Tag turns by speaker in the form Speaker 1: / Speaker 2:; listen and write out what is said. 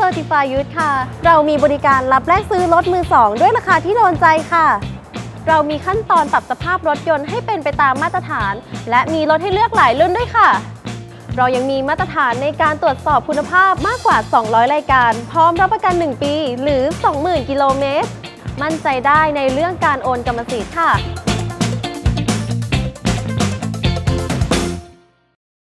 Speaker 1: Certified Used ค่ะ เรามีบริการรับแลกซื้อรถมือสองด้วยราคาที่โดนใจค่ะ เรามีขั้นตอนปรับสภาพรถยนต์ให้เป็นไปตามมาตรฐาน และมีรถให้เลือกหลายรุ่นด้วยค่ะ เรายังมีมาตรฐานในการตรวจสอบคุณภาพมากกว่า 200 รายการ พร้อมรับประกัน 1 ปี หรือ 20,000 กิโลเมตร มั่นใจได้ในเรื่องการโอนกรรมสิทธิ์ค่ะ